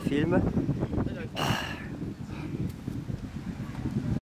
filmen.